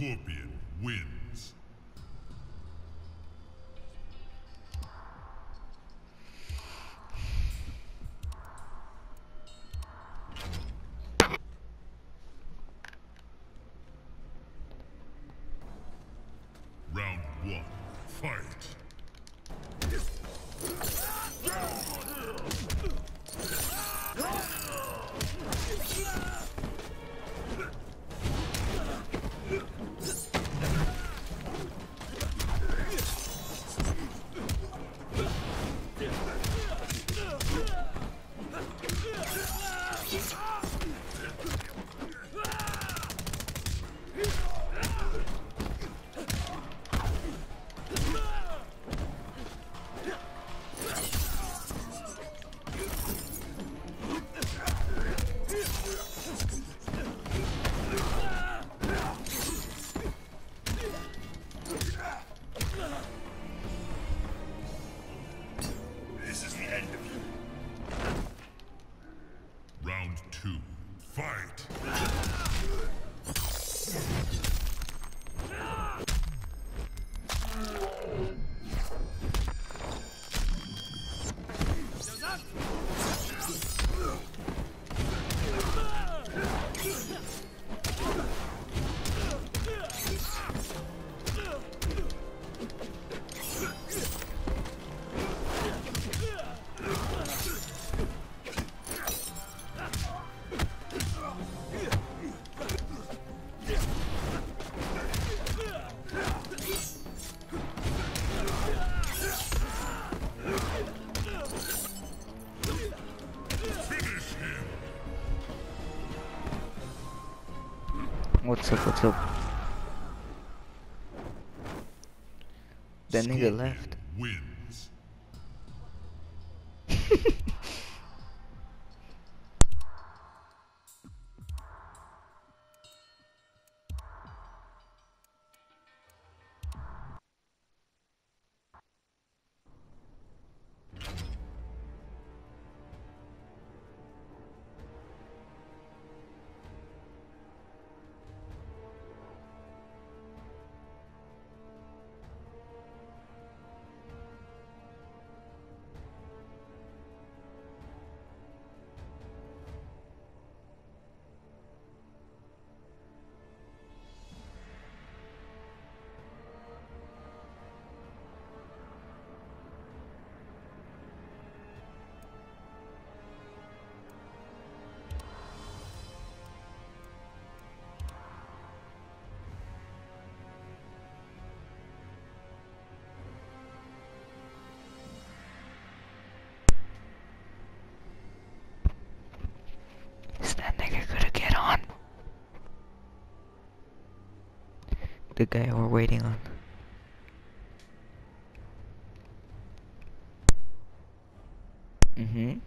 Scorpion wins. What's up, what's up? That nigga left. Wins. The guy we're waiting on. Mm-hmm.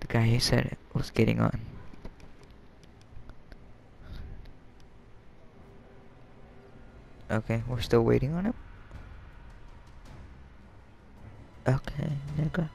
The guy who said it was getting on. Okay, we're still waiting on him. Okay, nigga.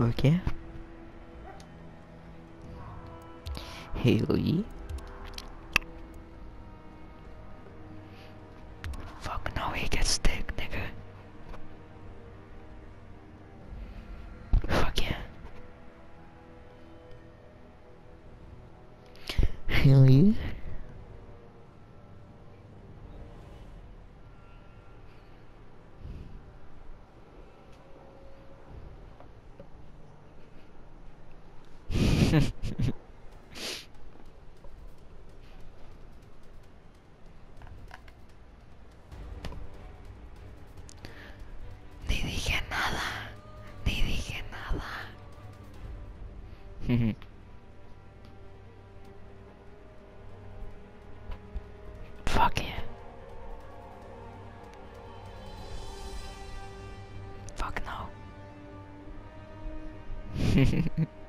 Fuck yeah. Ni dije nada. Ni dije nada. Fuck yeah. Fuck no.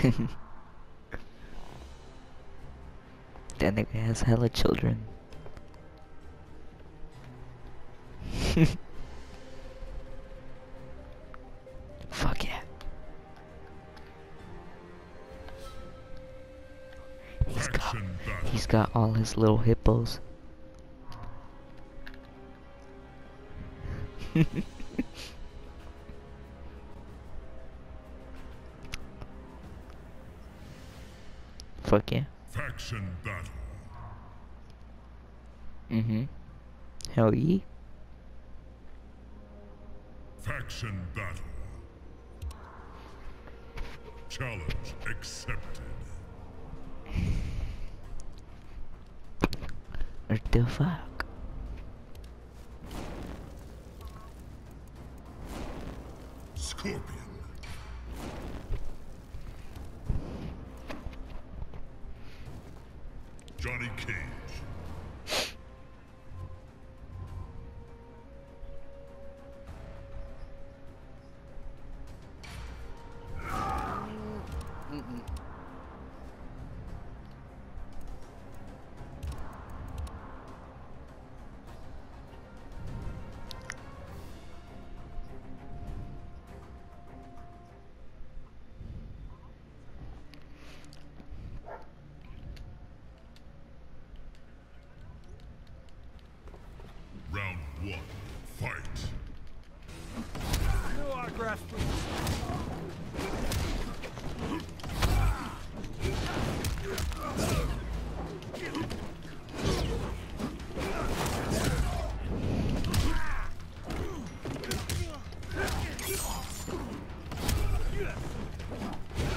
that nigga has hella children. Fuck yeah. He's got he's got all his little hippos. Fuck yeah. Faction battle. Mm-hmm. Hell yeah. Faction battle. Challenge accepted. What the fuck? Scorpion. Johnny Cage. Round one. Fight. No autographs, please.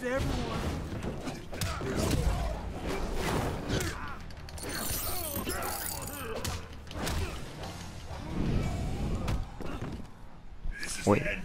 To everyone? Wait.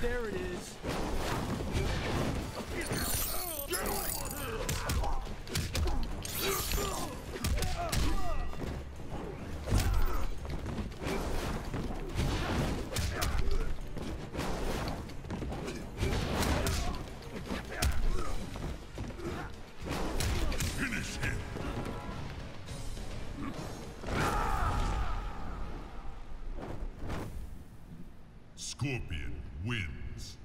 There it is. Scorpion wins.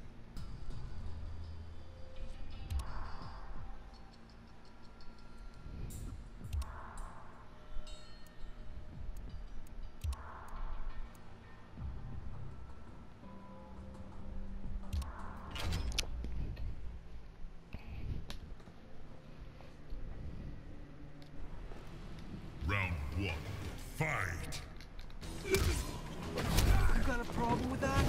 Round one. Fight. Got a problem with that?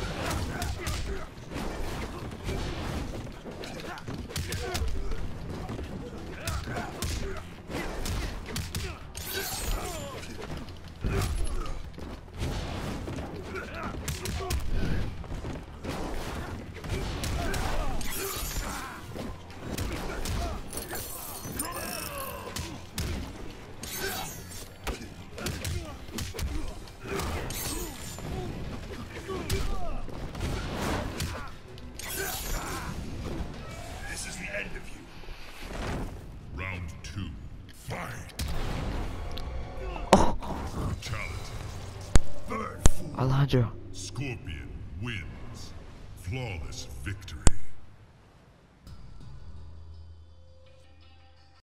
Flawless.